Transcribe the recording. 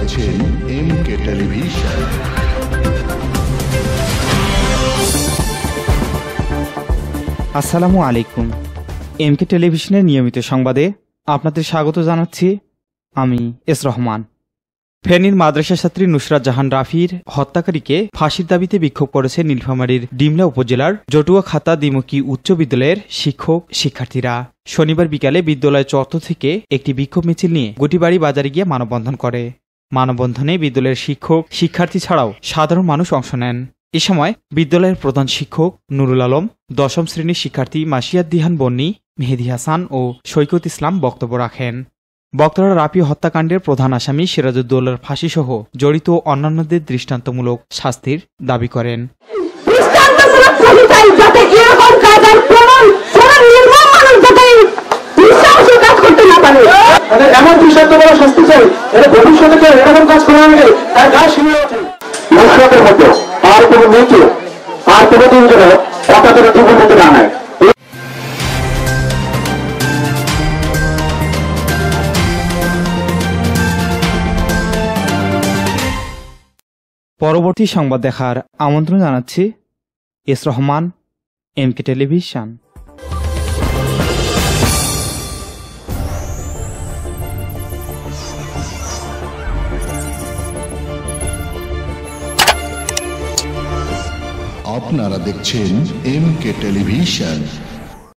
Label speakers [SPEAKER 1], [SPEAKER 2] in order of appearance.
[SPEAKER 1] দেখছেন M K television.
[SPEAKER 2] আসসালামু আলাইকুম। এমকে টেলিভিশনের নিয়মিত সংবাদে আপনাদের স্বাগত জানাচ্ছি আমি এস রহমান। ফেনীর মাদ্রাসা ছাত্রী নুসরাত জাহান রাফির হত্যাকারীকে ফাঁসির দাবিতে বিক্ষোভ করেছে নীলফামারীর ডিমলা উপজেলার জটুয়া খাতা দ্বিমুখী উচ্চ বিদ্যালয়ের শিক্ষক, শিক্ষার্থীরা। শনিবার বিকালে বিদ্যালয় চত্বর থেকে একটি বিক্ষোভ মিছিল নিয়ে গুটিবাড়ি বাজারে গিয়ে মানববন্ধন করে। মানববন্ধনে বিদ্যালয়ের শিক্ষক, শিক্ষার্থী ছাড়াও সাধারণ মানুষ অংশ নেন। এ সময় বিদ্যালয়ের প্রধান শিক্ষক নুরুল আলম, দশম শ্রেণির শিক্ষার্থী মাসিয়াদ দিহান বন্নি, মেহেদি হাসান ও সৈকত ইসলাম বক্তব্য রাখেন। বক্তারা রাপি হত্যাকাণ্ডের প্রধান আসামি সিরাজউদ্দৌলার ফাঁসি সহ জড়িত অন্যান্যদের দৃষ্টান্তমূলক শাস্তির দাবি করেন।
[SPEAKER 3] এমন দৃষ্টান্ত বড় শাস্তি চাই এটা ভবিষ্যতে কেউ এরকম কাজ করে আনলে তার গা শিরে ওঠে। মুসরাতের মতো আর কোনো মেয়েকে আর কোনো দিন যেন অকাতরে জীবন হতে না হয়
[SPEAKER 2] পরবর্তী সংবাদ দেখার আমন্ত্রণ জানাচ্ছি এস রহমান এমকে টেলিভিশন।
[SPEAKER 1] আপনারা দেখছেন এম কে টেলিভিশন